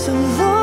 So, Lord,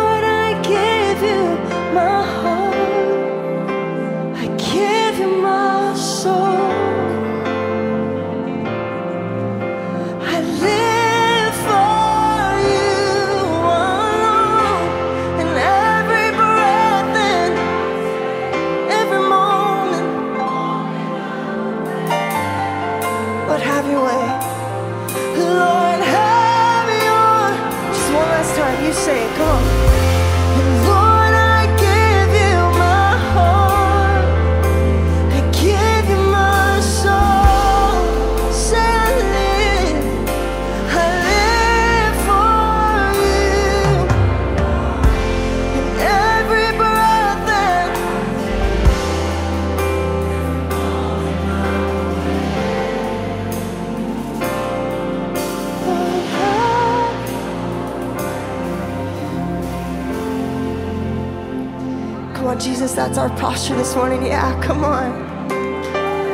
posture this morning. Yeah, come on.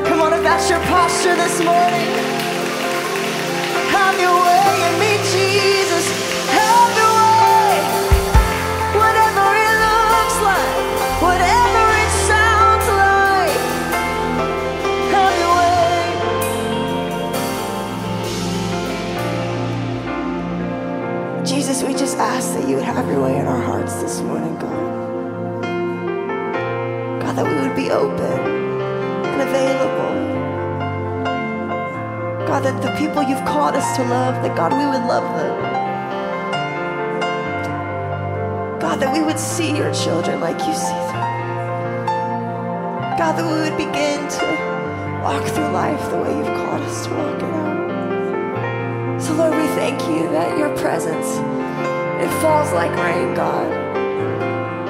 Come on, if that's your posture this morning. Have your way in me, Jesus. That God, we would love them. God, that we would see your children like you see them. God, that we would begin to walk through life the way you've called us to walk it out. So, Lord, we thank you that your presence, it falls like rain, God.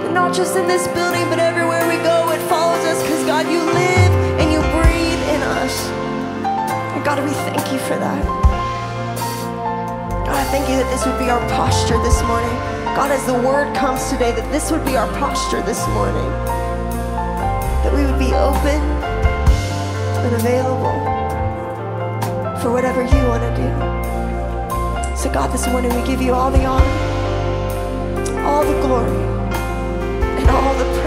And not just in this building, but everywhere we go, it follows us because, God, you live and you breathe in us. And God, we thank you for that. Thank you that this would be our posture this morning. God, as the word comes today, that this would be our posture this morning. That we would be open and available for whatever you want to do. So, God, this morning we give you all the honor, all the glory, and all the praise.